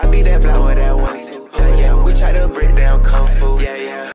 I be that flower that